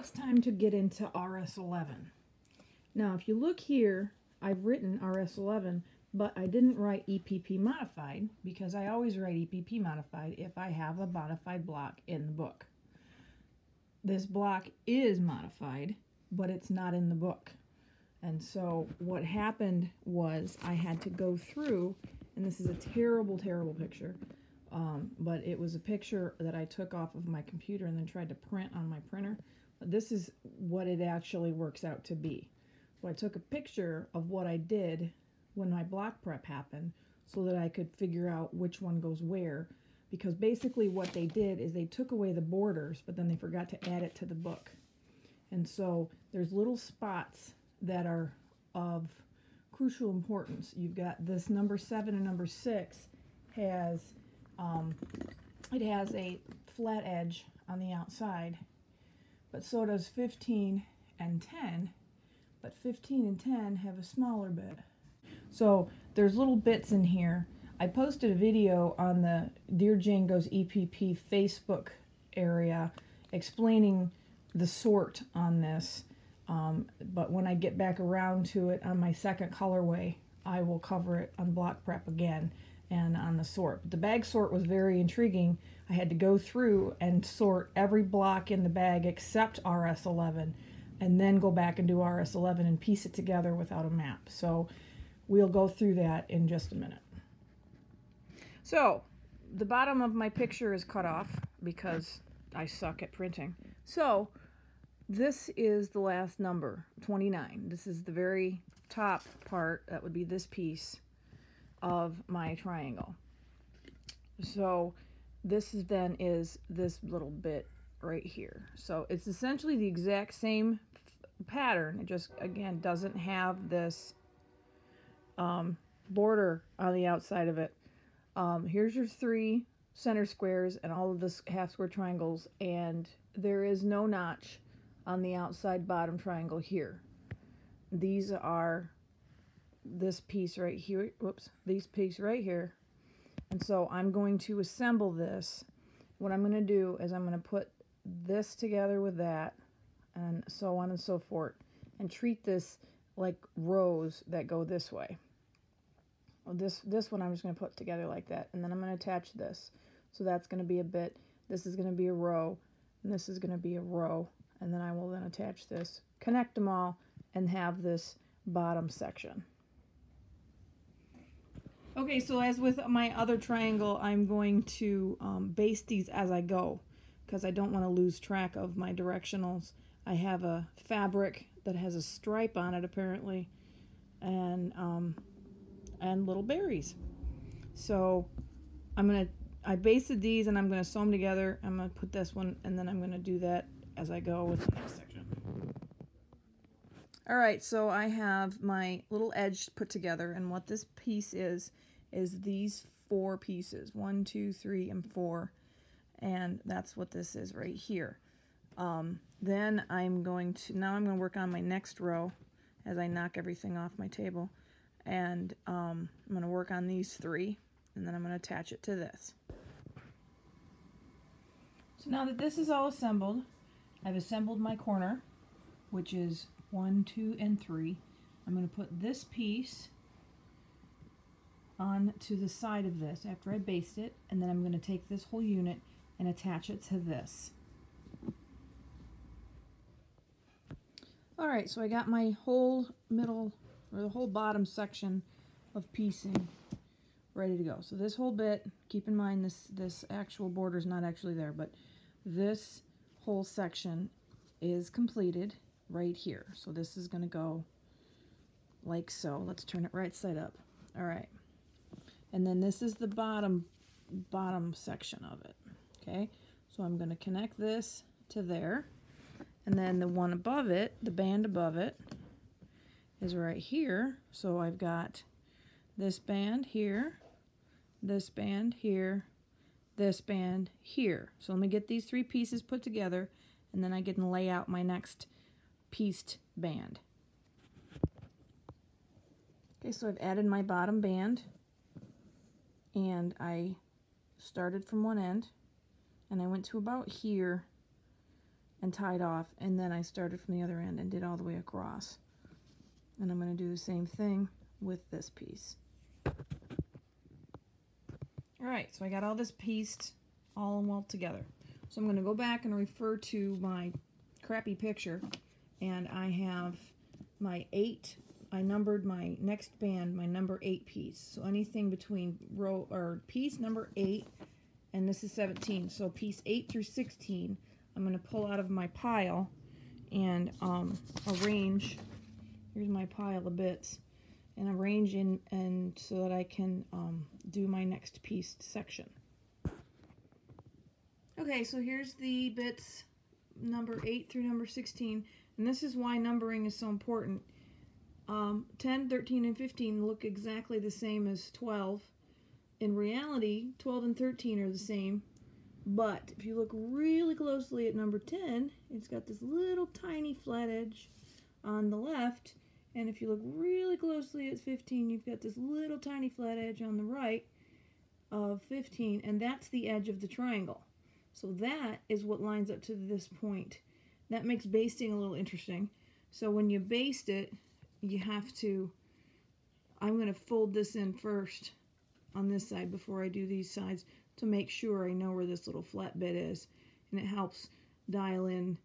it's time to get into RS11. Now, if you look here, I've written RS11, but I didn't write EPP modified because I always write EPP modified if I have a modified block in the book. This block is modified, but it's not in the book. And so what happened was I had to go through, and this is a terrible, terrible picture, um, but it was a picture that I took off of my computer and then tried to print on my printer. This is what it actually works out to be. So I took a picture of what I did when my block prep happened so that I could figure out which one goes where. Because basically what they did is they took away the borders, but then they forgot to add it to the book. And so there's little spots that are of crucial importance. You've got this number seven and number six has, um, it has a flat edge on the outside, but so does 15 and 10, but 15 and 10 have a smaller bit. So there's little bits in here. I posted a video on the Dear Jane Goes EPP Facebook area explaining the sort on this. Um, but when I get back around to it on my second colorway, I will cover it on block prep again and on the sort. The bag sort was very intriguing. I had to go through and sort every block in the bag except RS11 and then go back and do RS11 and piece it together without a map. So we'll go through that in just a minute. So the bottom of my picture is cut off because I suck at printing. So this is the last number, 29. This is the very top part, that would be this piece of my triangle. So this is then is this little bit right here. So it's essentially the exact same pattern. It just, again, doesn't have this um, border on the outside of it. Um, here's your three center squares and all of the half square triangles and there is no notch on the outside bottom triangle here. These are this piece right here, whoops, these piece right here. And so I'm going to assemble this. What I'm going to do is I'm going to put this together with that and so on and so forth and treat this like rows that go this way. Well, this, this one I'm just going to put together like that and then I'm going to attach this. So that's going to be a bit, this is going to be a row, and this is going to be a row, and then I will then attach this, connect them all, and have this bottom section. Okay, so as with my other triangle, I'm going to um, base these as I go because I don't want to lose track of my directionals. I have a fabric that has a stripe on it apparently and um, and little berries. So I'm going to I basted these and I'm going to sew them together. I'm going to put this one and then I'm going to do that as I go with the next section. All right, so I have my little edge put together and what this piece is, is these four pieces. One, two, three, and four. And that's what this is right here. Um, then I'm going to, now I'm going to work on my next row as I knock everything off my table. And um, I'm going to work on these three and then I'm going to attach it to this. So now that this is all assembled, I've assembled my corner, which is one, two, and three. I'm going to put this piece on to the side of this after I baste it, and then I'm going to take this whole unit and attach it to this. Alright, so I got my whole middle, or the whole bottom section of piecing ready to go. So this whole bit, keep in mind this, this actual border is not actually there, but this whole section is completed right here. So this is going to go like so. Let's turn it right side up. All right. And then this is the bottom bottom section of it. Okay. So I'm going to connect this to there. And then the one above it, the band above it, is right here. So I've got this band here, this band here, this band here. So let me get these three pieces put together and then I can lay out my next pieced band. Okay, so I've added my bottom band and I started from one end and I went to about here and tied off and then I started from the other end and did all the way across. And I'm going to do the same thing with this piece. Alright, so I got all this pieced all well together. So I'm going to go back and refer to my crappy picture and I have my eight I numbered my next band my number eight piece. So anything between row or piece number eight and this is 17 so piece 8 through 16 I'm going to pull out of my pile and um, arrange here's my pile of bits and arrange in and so that I can um, do my next piece section. Okay so here's the bits number 8 through number 16 and this is why numbering is so important. Um, 10, 13, and 15 look exactly the same as 12. In reality, 12 and 13 are the same, but if you look really closely at number 10, it's got this little tiny flat edge on the left, and if you look really closely at 15, you've got this little tiny flat edge on the right of 15, and that's the edge of the triangle. So that is what lines up to this point. That makes basting a little interesting. So when you baste it, you have to, I'm going to fold this in first on this side before I do these sides to make sure I know where this little flat bit is. And it helps dial in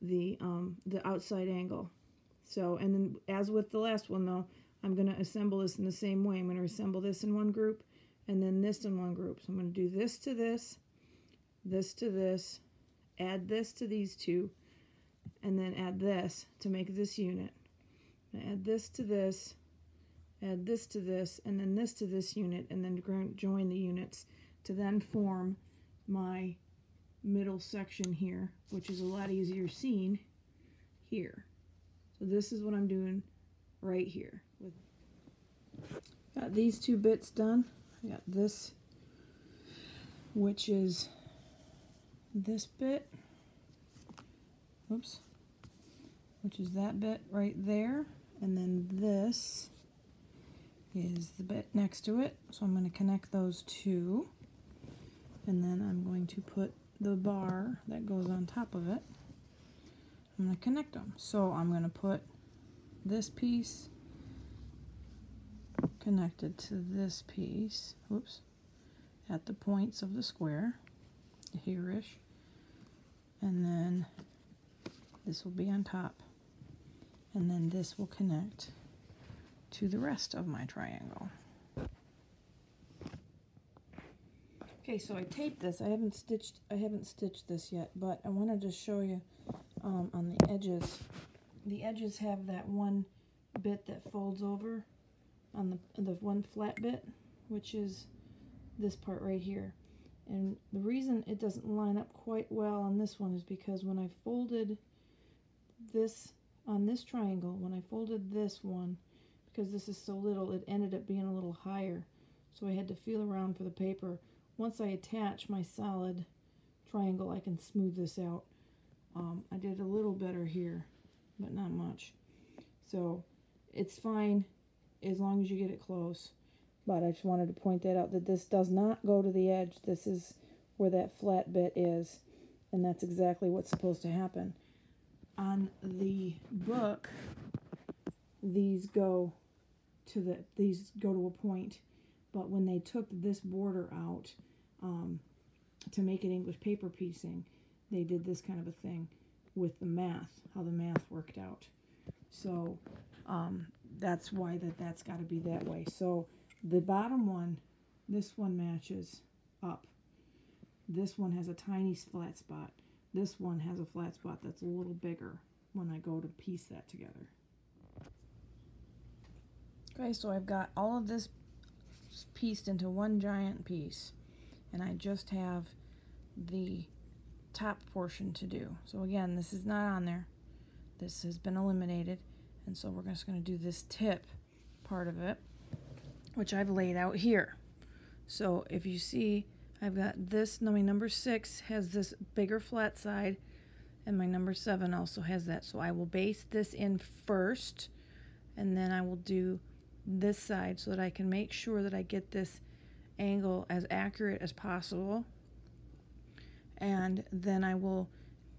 the, um, the outside angle. So, and then as with the last one though, I'm going to assemble this in the same way. I'm going to assemble this in one group and then this in one group. So I'm going to do this to this, this to this, add this to these two, and then add this to make this unit. Add this to this, add this to this, and then this to this unit, and then join the units to then form my middle section here, which is a lot easier seen here. So this is what I'm doing right here. With Got these two bits done. I got this, which is this bit. Oops which is that bit right there. And then this is the bit next to it. So I'm going to connect those two. And then I'm going to put the bar that goes on top of it. I'm going to connect them. So I'm going to put this piece connected to this piece, oops, at the points of the square, here-ish. And then this will be on top and then this will connect to the rest of my triangle. Okay, so I taped this. I haven't stitched I haven't stitched this yet, but I wanted to show you um, on the edges. The edges have that one bit that folds over on the, the one flat bit, which is this part right here. And the reason it doesn't line up quite well on this one is because when I folded this on this triangle, when I folded this one, because this is so little, it ended up being a little higher. So I had to feel around for the paper. Once I attach my solid triangle, I can smooth this out. Um, I did a little better here, but not much. So it's fine as long as you get it close. But I just wanted to point that out that this does not go to the edge. This is where that flat bit is. And that's exactly what's supposed to happen on the book, these go to the these go to a point, but when they took this border out um, to make it English paper piecing, they did this kind of a thing with the math, how the math worked out. So um, that's why that that's got to be that way. So the bottom one, this one matches up. This one has a tiny flat spot. This one has a flat spot that's a little bigger when I go to piece that together. Okay, so I've got all of this pieced into one giant piece and I just have the top portion to do. So again, this is not on there. This has been eliminated and so we're just going to do this tip part of it which I've laid out here. So if you see I've got this, my number six has this bigger flat side, and my number seven also has that. So I will base this in first, and then I will do this side so that I can make sure that I get this angle as accurate as possible. And then I will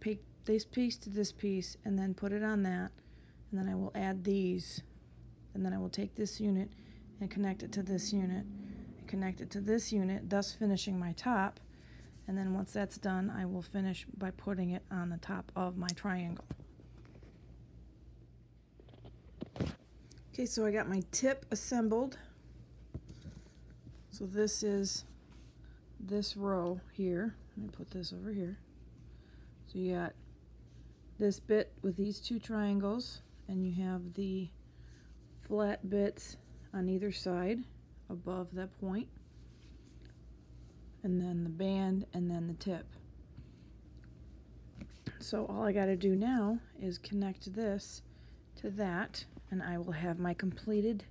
take this piece to this piece and then put it on that and then I will add these and then I will take this unit and connect it to this unit connect it to this unit thus finishing my top. And then once that's done I will finish by putting it on the top of my triangle. Okay so I got my tip assembled. So this is this row here. Let me put this over here. So you got this bit with these two triangles and you have the flat bits on either side above that point and then the band and then the tip. So all I got to do now is connect this to that and I will have my completed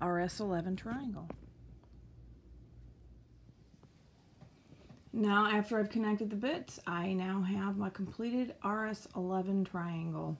RS11 triangle. Now after I've connected the bits, I now have my completed RS11 triangle.